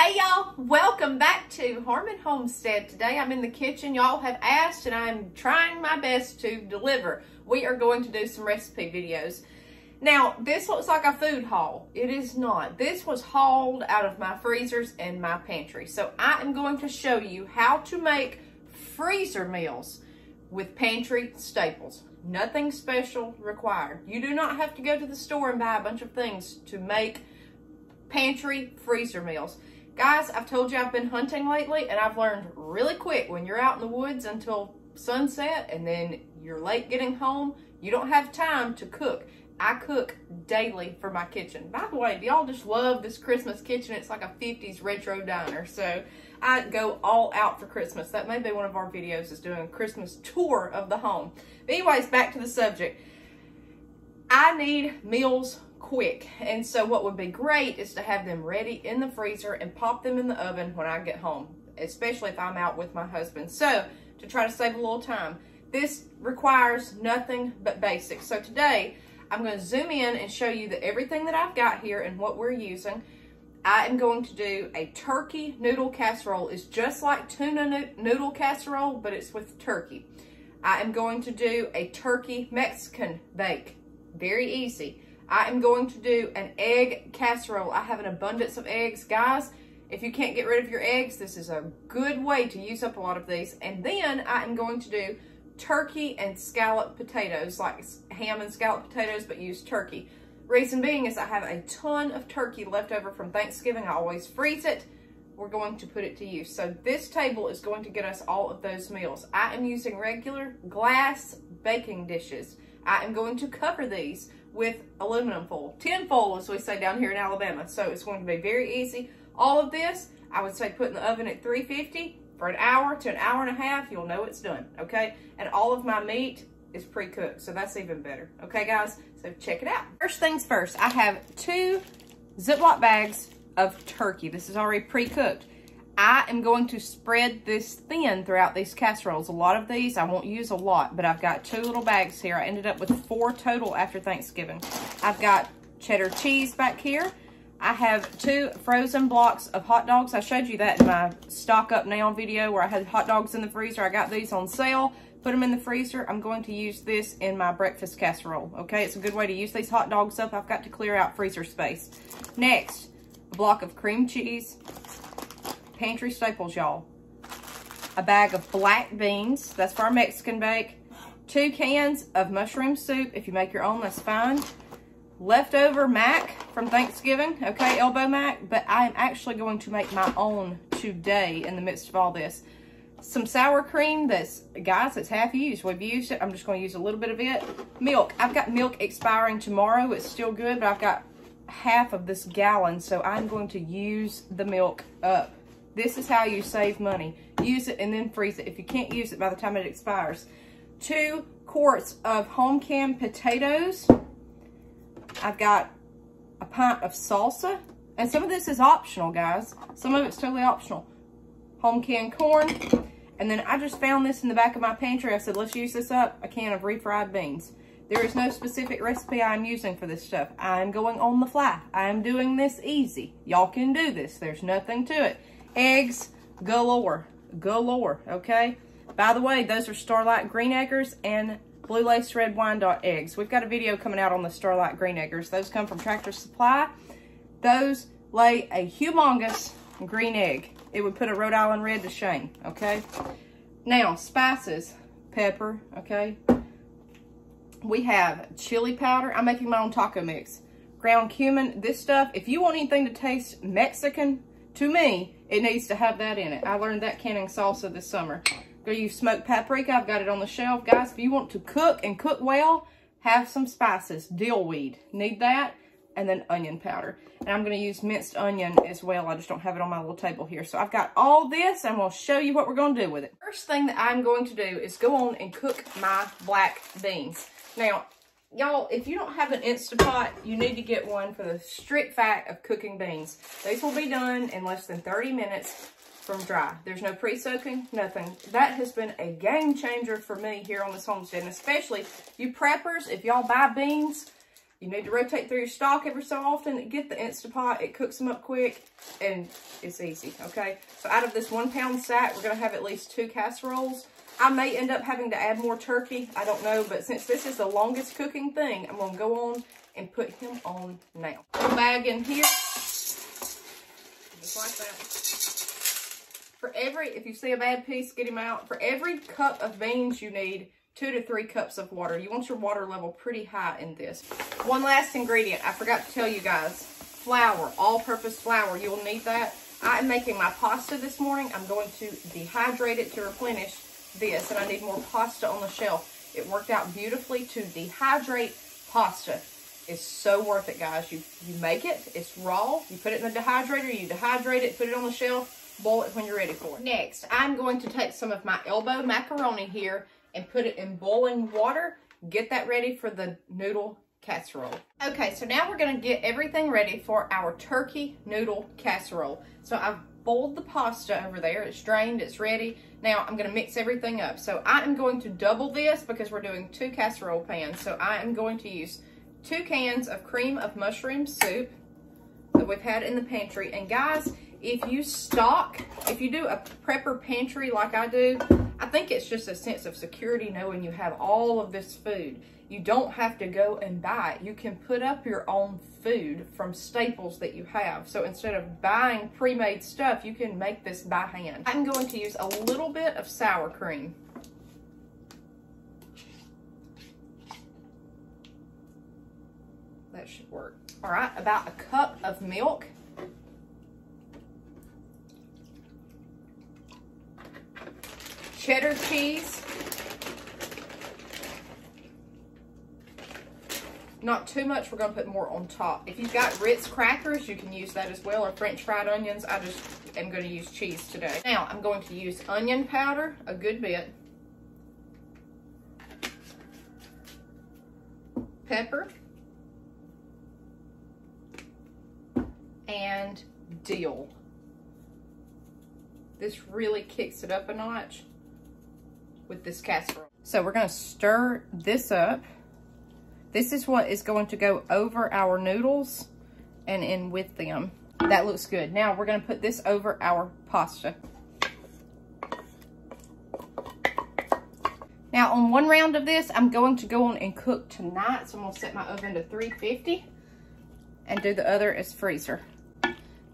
Hey y'all, welcome back to Harmon Homestead. Today I'm in the kitchen. Y'all have asked and I'm trying my best to deliver. We are going to do some recipe videos. Now, this looks like a food haul. It is not. This was hauled out of my freezers and my pantry. So I am going to show you how to make freezer meals with pantry staples. Nothing special required. You do not have to go to the store and buy a bunch of things to make pantry freezer meals. Guys, I've told you I've been hunting lately and I've learned really quick when you're out in the woods until sunset and then you're late getting home, you don't have time to cook. I cook daily for my kitchen. By the way, y'all just love this Christmas kitchen? It's like a 50s retro diner. So I go all out for Christmas. That may be one of our videos is doing a Christmas tour of the home. But anyways, back to the subject. I need meals quick. And so what would be great is to have them ready in the freezer and pop them in the oven when I get home, especially if I'm out with my husband. So to try to save a little time, this requires nothing but basics. So today I'm going to zoom in and show you that everything that I've got here and what we're using. I am going to do a turkey noodle casserole. It's just like tuna noodle casserole, but it's with turkey. I am going to do a turkey Mexican bake. Very easy. I am going to do an egg casserole. I have an abundance of eggs. Guys, if you can't get rid of your eggs, this is a good way to use up a lot of these. And then I am going to do turkey and scallop potatoes, like ham and scallop potatoes, but use turkey. Reason being is I have a ton of turkey left over from Thanksgiving. I always freeze it. We're going to put it to use. So this table is going to get us all of those meals. I am using regular glass baking dishes. I am going to cover these with aluminum foil. Tin foil, as we say down here in Alabama. So it's going to be very easy. All of this, I would say put in the oven at 350 for an hour to an hour and a half, you'll know it's done, okay? And all of my meat is pre-cooked, so that's even better. Okay, guys? So check it out. First things first, I have two Ziploc bags of turkey. This is already pre-cooked. I am going to spread this thin throughout these casseroles. A lot of these, I won't use a lot, but I've got two little bags here. I ended up with four total after Thanksgiving. I've got cheddar cheese back here. I have two frozen blocks of hot dogs. I showed you that in my stock up now video where I had hot dogs in the freezer. I got these on sale, put them in the freezer. I'm going to use this in my breakfast casserole, okay? It's a good way to use these hot dogs up. I've got to clear out freezer space. Next, a block of cream cheese, pantry staples, y'all. A bag of black beans, that's for our Mexican bake. Two cans of mushroom soup. If you make your own, that's fine leftover mac from Thanksgiving, okay, elbow mac, but I'm actually going to make my own today in the midst of all this. Some sour cream that's, guys, it's half used. We've used it. I'm just going to use a little bit of it. Milk. I've got milk expiring tomorrow. It's still good, but I've got half of this gallon, so I'm going to use the milk up. This is how you save money. Use it and then freeze it if you can't use it by the time it expires. Two quarts of home canned potatoes. I've got a pint of salsa. And some of this is optional, guys. Some of it's totally optional. Home canned corn. And then I just found this in the back of my pantry. I said, let's use this up. A can of refried beans. There is no specific recipe I'm using for this stuff. I'm going on the fly. I'm doing this easy. Y'all can do this. There's nothing to it. Eggs galore. Galore, okay? By the way, those are Starlight Green Eggers and Blue Lace Red Wyandotte eggs. We've got a video coming out on the Starlight Green Eggers. Those come from Tractor Supply. Those lay a humongous green egg. It would put a Rhode Island Red to shame, okay? Now, spices, pepper, okay? We have chili powder. I'm making my own taco mix. Ground cumin, this stuff, if you want anything to taste Mexican, to me, it needs to have that in it. I learned that canning salsa this summer. Go use smoked paprika. I've got it on the shelf. Guys, if you want to cook and cook well, have some spices. Dill weed. Need that. And then onion powder. And I'm going to use minced onion as well. I just don't have it on my little table here. So I've got all this. I'm going to show you what we're going to do with it. First thing that I'm going to do is go on and cook my black beans. Now, y'all, if you don't have an Instapot, you need to get one for the strict fact of cooking beans. These will be done in less than 30 minutes from dry. There's no pre-soaking, nothing. That has been a game changer for me here on this homestead, and especially you preppers, if y'all buy beans, You need to rotate through your stock every so often. Get the Instapot. It cooks them up quick and it's easy, okay? So out of this one pound sack, we're going to have at least two casseroles. I may end up having to add more turkey. I don't know, but since this is the longest cooking thing, I'm going to go on and put him on now. Bag in here. Just like that. For every, if you see a bad piece, get him out. For every cup of beans you need, two to three cups of water. You want your water level pretty high in this. One last ingredient, I forgot to tell you guys. Flour, all-purpose flour. You'll need that. I am making my pasta this morning. I'm going to dehydrate it to replenish this, and I need more pasta on the shelf. It worked out beautifully to dehydrate pasta. It's so worth it, guys. You, you make it, it's raw. You put it in the dehydrator, you dehydrate it, put it on the shelf, boil it when you're ready for it. Next, I'm going to take some of my elbow macaroni here and put it in boiling water. Get that ready for the noodle casserole. Okay, so now we're gonna get everything ready for our turkey noodle casserole. So I've boiled the pasta over there. It's drained, it's ready. Now I'm gonna mix everything up. So I am going to double this because we're doing two casserole pans. So I am going to use two cans of cream of mushroom soup that we've had in the pantry. And guys, if you stock, if you do a prepper pantry like I do, I think it's just a sense of security knowing you have all of this food. You don't have to go and buy it. You can put up your own food from staples that you have. So instead of buying pre-made stuff, you can make this by hand. I'm going to use a little bit of sour cream. That should work. All right, about a cup of milk. cheddar cheese. Not too much, we're gonna put more on top. If you've got Ritz crackers, you can use that as well, or French fried onions. I just am gonna use cheese today. Now, I'm going to use onion powder, a good bit. Pepper. And dill. This really kicks it up a notch with this casserole. So we're gonna stir this up. This is what is going to go over our noodles and in with them. That looks good. Now we're gonna put this over our pasta. Now on one round of this, I'm going to go on and cook tonight. So I'm gonna set my oven to 350 and do the other as freezer.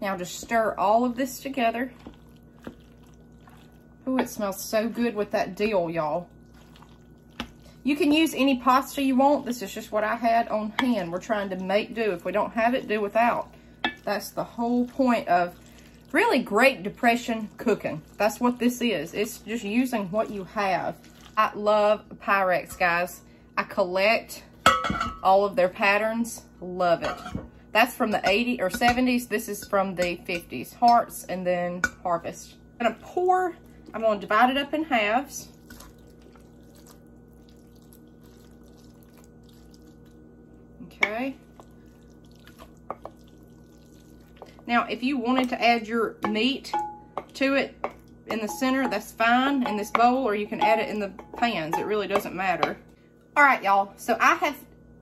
Now just stir all of this together. Oh, it smells so good with that dill, y'all. You can use any pasta you want. This is just what I had on hand. We're trying to make do. If we don't have it, do without. That's the whole point of really Great Depression cooking. That's what this is. It's just using what you have. I love Pyrex, guys. I collect all of their patterns. Love it. That's from the 80s or 70s. This is from the 50s. Hearts and then Harvest. I'm going to pour I'm going to divide it up in halves. Okay. Now, if you wanted to add your meat to it in the center, that's fine in this bowl, or you can add it in the pans. It really doesn't matter. All right, y'all. So I have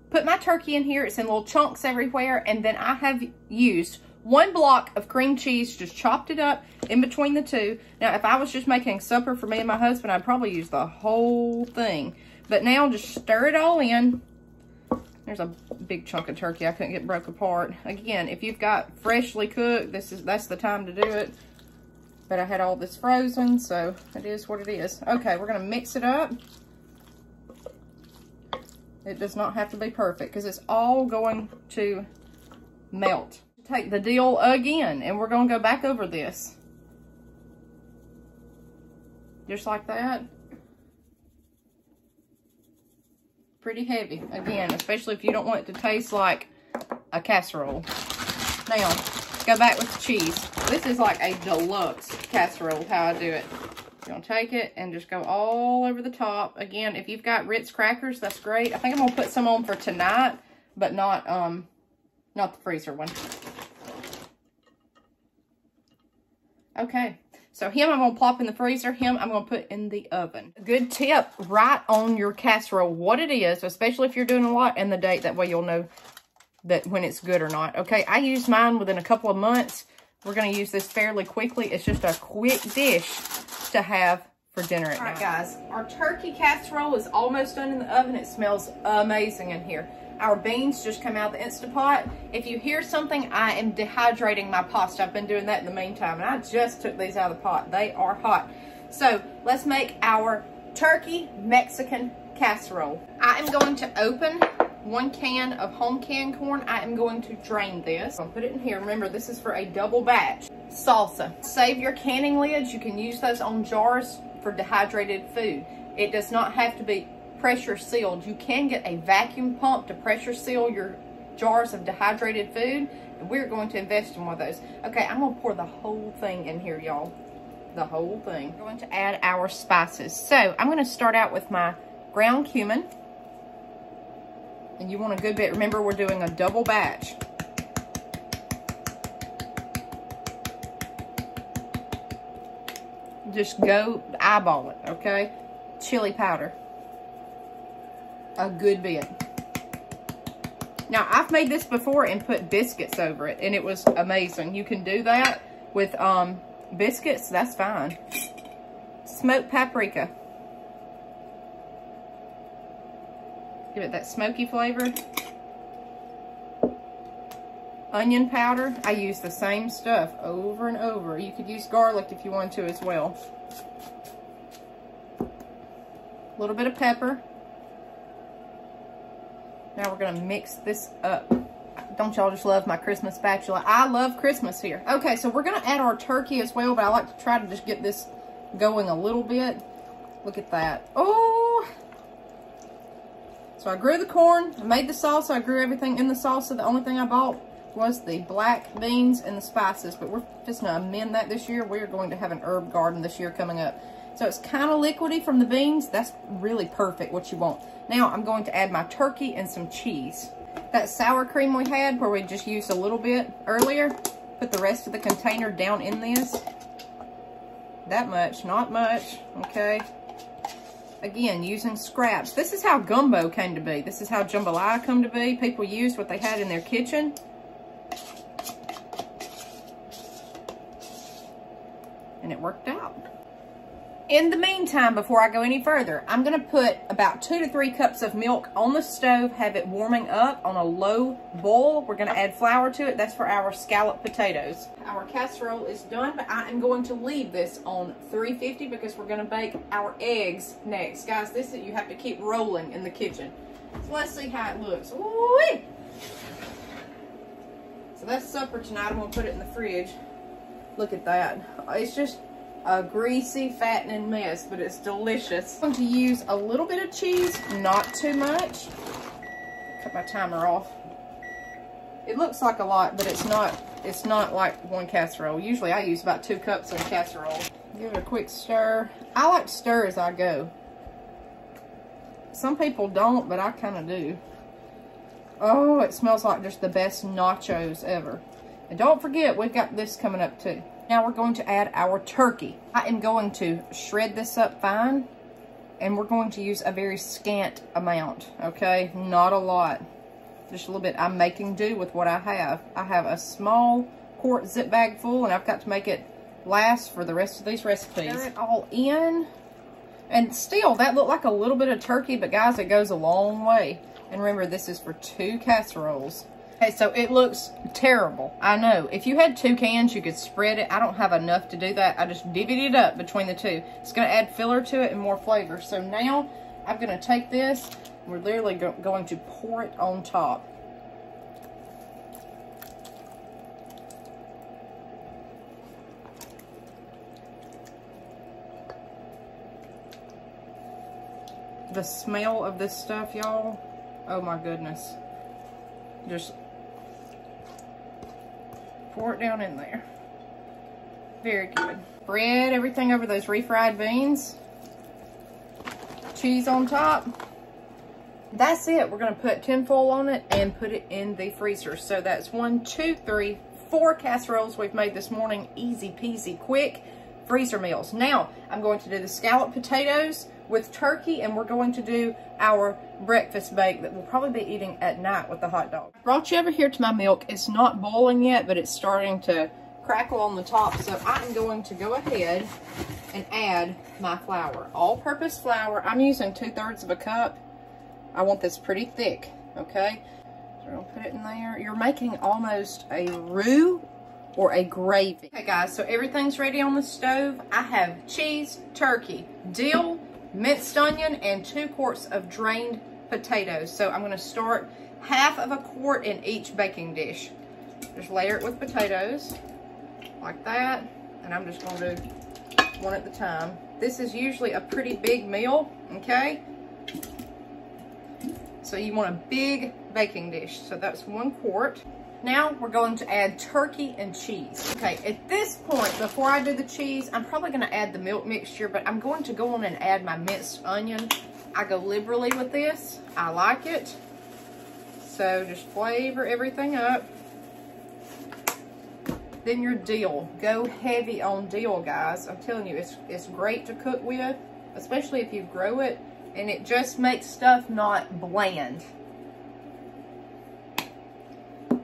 put my turkey in here. It's in little chunks everywhere, and then I have used one block of cream cheese, just chopped it up in between the two. Now, if I was just making supper for me and my husband, I'd probably use the whole thing. But now just stir it all in. There's a big chunk of turkey I couldn't get broke apart. Again, if you've got freshly cooked, this is that's the time to do it. But I had all this frozen, so it is what it is. Okay, we're going to mix it up. It does not have to be perfect because it's all going to melt take the dill again and we're going to go back over this. Just like that. Pretty heavy, again, especially if you don't want it to taste like a casserole. Now, go back with the cheese. This is like a deluxe casserole, how I do it. You're to take it and just go all over the top. Again, if you've got Ritz crackers, that's great. I think I'm to put some on for tonight, but not um, not the freezer one. Okay, so him I'm going to plop in the freezer. Him I'm going to put in the oven. Good tip, write on your casserole what it is, especially if you're doing a lot and the date. That way you'll know that when it's good or not. Okay, I used mine within a couple of months. We're going to use this fairly quickly. It's just a quick dish to have for dinner at All right, night. guys, our turkey casserole is almost done in the oven. It smells amazing in here. Our beans just come out of the Instapot. If you hear something, I am dehydrating my pasta. I've been doing that in the meantime, and I just took these out of the pot. They are hot. So let's make our turkey Mexican casserole. I am going to open one can of home canned corn. I am going to drain this. I'll put it in here. Remember, this is for a double batch. Salsa. Save your canning lids. You can use those on jars for dehydrated food. It does not have to be pressure sealed. You can get a vacuum pump to pressure seal your jars of dehydrated food. And we're going to invest in one of those. Okay, I'm going to pour the whole thing in here, y'all the whole thing. We're going to add our spices. So I'm going to start out with my ground cumin. And you want a good bit. Remember, we're doing a double batch. Just go eyeball it, okay? Chili powder. A good bit. Now, I've made this before and put biscuits over it, and it was amazing. You can do that with um, biscuits, that's fine. Smoked paprika. Give it that smoky flavor. Onion powder. I use the same stuff over and over. You could use garlic if you want to as well. A little bit of pepper. Now we're to mix this up don't y'all just love my Christmas spatula? I love Christmas here. Okay, so we're to add our turkey as well, but I like to try to just get this going a little bit. Look at that. Oh! So I grew the corn. I made the salsa. I grew everything in the salsa. The only thing I bought was the black beans and the spices, but we're just going to amend that this year. We're going to have an herb garden this year coming up. So it's kind of liquidy from the beans. That's really perfect, what you want. Now I'm going to add my turkey and some cheese that sour cream we had where we just used a little bit earlier, put the rest of the container down in this. That much, not much, okay? Again, using scraps. This is how gumbo came to be. This is how jambalaya come to be. People used what they had in their kitchen. And it worked out. In the meantime, before I go any further, I'm going to put about two to three cups of milk on the stove, have it warming up on a low boil. We're going to add flour to it. That's for our scallop potatoes. Our casserole is done, but I am going to leave this on 350 because we're going to bake our eggs next. Guys, this is, you have to keep rolling in the kitchen. So let's see how it looks. Ooh So that's supper tonight. I'm going to put it in the fridge. Look at that. It's just a greasy, fattening mess, but it's delicious. I'm going to use a little bit of cheese, not too much. Cut my timer off. It looks like a lot, but it's not, it's not like one casserole. Usually I use about two cups of casserole. Give it a quick stir. I like to stir as I go. Some people don't, but I kind of do. Oh, it smells like just the best nachos ever. And don't forget, we've got this coming up too. Now we're going to add our turkey. I am going to shred this up fine and we're going to use a very scant amount, okay? Not a lot, just a little bit. I'm making do with what I have. I have a small quart zip bag full and I've got to make it last for the rest of these recipes. Stir it all in. And still, that looked like a little bit of turkey, but guys, it goes a long way. And remember, this is for two casseroles. Okay, so it looks terrible. I know. If you had two cans, you could spread it. I don't have enough to do that. I just divvied it up between the two. It's going to add filler to it and more flavor. So now I'm going to take this. We're literally go going to pour it on top. The smell of this stuff, y'all. Oh my goodness. Just Pour it down in there. Very good. Spread everything over those refried beans. Cheese on top. That's it. We're going to put tinfoil on it and put it in the freezer. So that's one, two, three, four casseroles we've made this morning. Easy peasy quick. freezer meals. Now, I'm going to do the scalloped potatoes with turkey, and we're going to do our breakfast bake that we'll probably be eating at night with the hot dog. Brought you over here to my milk. It's not boiling yet, but it's starting to crackle on the top, so I'm going to go ahead and add my flour. All-purpose flour. I'm using two-thirds of a cup. I want this pretty thick, okay? So to put it in there. You're making almost a roux or a gravy. Okay guys, so everything's ready on the stove. I have cheese, turkey, dill, minced onion, and two quarts of drained potatoes. So I'm gonna start half of a quart in each baking dish. Just layer it with potatoes, like that. And I'm just gonna do one at the time. This is usually a pretty big meal, okay? So you want a big baking dish. So that's one quart. Now we're going to add turkey and cheese. Okay, at this point, before I do the cheese, I'm probably gonna add the milk mixture, but I'm going to go on and add my minced onion. I go liberally with this. I like it. So just flavor everything up. Then your dill. Go heavy on dill, guys. I'm telling you, it's, it's great to cook with, especially if you grow it, and it just makes stuff not bland.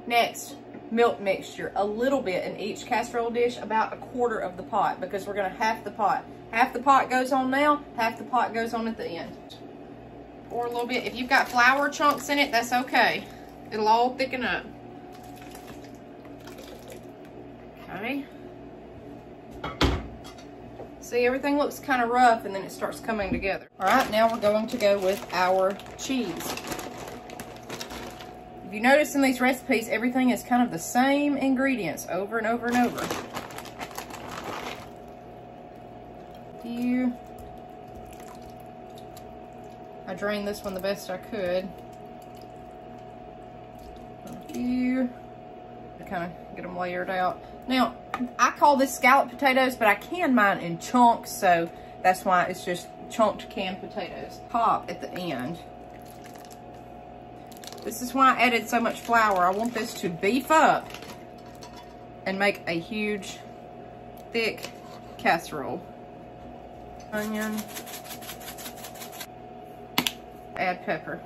Next, milk mixture, a little bit in each casserole dish, about a quarter of the pot, because we're gonna half the pot. Half the pot goes on now, half the pot goes on at the end. Pour a little bit. If you've got flour chunks in it, that's okay. It'll all thicken up. Okay. See, everything looks kind of rough and then it starts coming together. All right, now we're going to go with our cheese. If you notice in these recipes, everything is kind of the same ingredients over and over and over. You, I drained this one the best I could. You, to kind of get them layered out. Now, I call this scalloped potatoes, but I can mine in chunks, so that's why it's just chunked canned potatoes. Pop at the end. This is why I added so much flour. I want this to beef up and make a huge, thick casserole. Onion. Add pepper.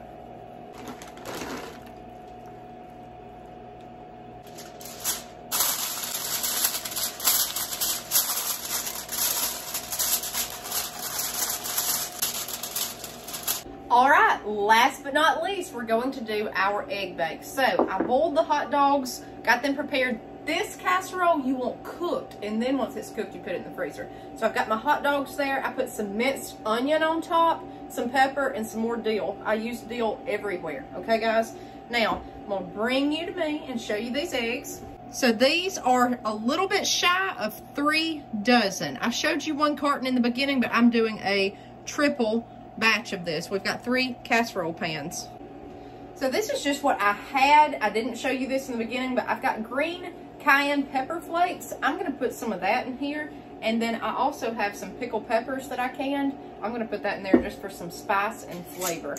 All right, last but not least, we're going to do our egg bake. So I boiled the hot dogs, got them prepared. This casserole you want cooked, and then once it's cooked, you put it in the freezer. So I've got my hot dogs there. I put some minced onion on top, some pepper, and some more dill. I use dill everywhere, okay guys? Now, I'm gonna bring you to me and show you these eggs. So these are a little bit shy of three dozen. I showed you one carton in the beginning, but I'm doing a triple batch of this. We've got three casserole pans. So this is just what I had. I didn't show you this in the beginning, but I've got green cayenne pepper flakes. I'm gonna put some of that in here. And then I also have some pickled peppers that I canned. I'm gonna put that in there just for some spice and flavor.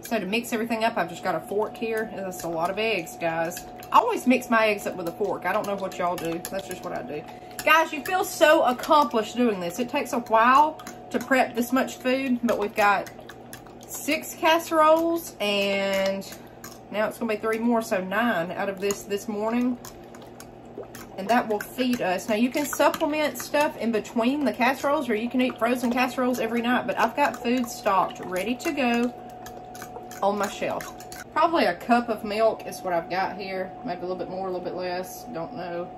So to mix everything up, I've just got a fork here. And that's a lot of eggs, guys. I always mix my eggs up with a fork. I don't know what y'all do. That's just what I do. Guys, you feel so accomplished doing this. It takes a while to prep this much food, but we've got six casseroles and now it's gonna be three more, so nine out of this this morning. And that will feed us. Now you can supplement stuff in between the casseroles or you can eat frozen casseroles every night, but I've got food stocked, ready to go on my shelf. Probably a cup of milk is what I've got here. Maybe a little bit more, a little bit less, don't know.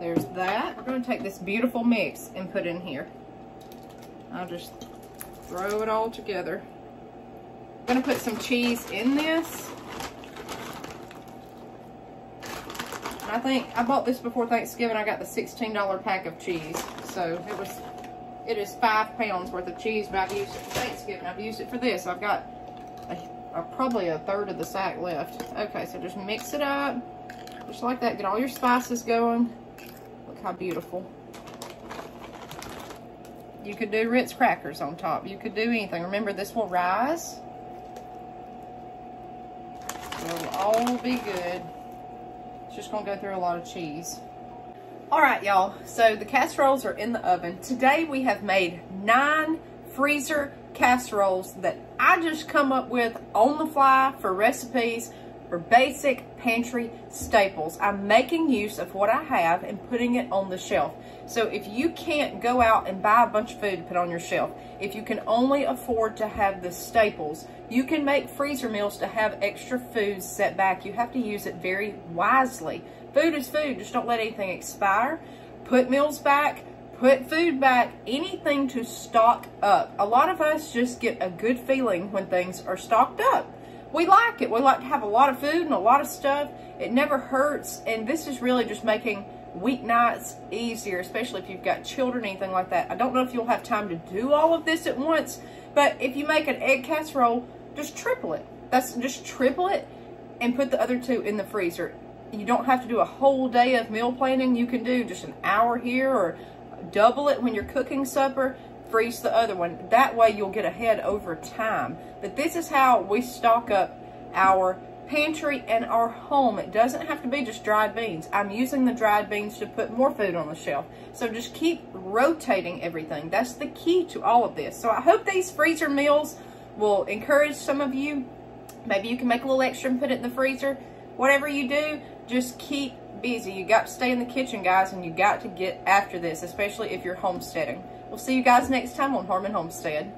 There's that. We're gonna take this beautiful mix and put in here. I'll just throw it all together. I'm gonna put some cheese in this. I think I bought this before Thanksgiving. I got the $16 pack of cheese. So it was, it is five pounds worth of cheese, but I've used it for Thanksgiving. I've used it for this. I've got a, a, probably a third of the sack left. Okay, so just mix it up. Just like that. Get all your spices going. Look how beautiful. You could do Ritz crackers on top. You could do anything. Remember, this will rise. It'll all be good. It's just to go through a lot of cheese. All right, y'all. So the casseroles are in the oven. Today we have made nine freezer casseroles that I just come up with on the fly for recipes for basic pantry staples. I'm making use of what I have and putting it on the shelf. So if you can't go out and buy a bunch of food to put on your shelf, if you can only afford to have the staples, you can make freezer meals to have extra food set back. You have to use it very wisely. Food is food. Just don't let anything expire. Put meals back. Put food back. Anything to stock up. A lot of us just get a good feeling when things are stocked up. We like it. We like to have a lot of food and a lot of stuff. It never hurts. And this is really just making weeknights easier, especially if you've got children, anything like that. I don't know if you'll have time to do all of this at once, but if you make an egg casserole, just triple it. That's just triple it and put the other two in the freezer you don't have to do a whole day of meal planning. You can do just an hour here or double it when you're cooking supper, freeze the other one. That way you'll get ahead over time. But this is how we stock up our pantry and our home. It doesn't have to be just dried beans. I'm using the dried beans to put more food on the shelf. So just keep rotating everything. That's the key to all of this. So I hope these freezer meals will encourage some of you. Maybe you can make a little extra and put it in the freezer. Whatever you do, just keep busy. You got to stay in the kitchen, guys, and you got to get after this, especially if you're homesteading. We'll see you guys next time on Harmon Homestead.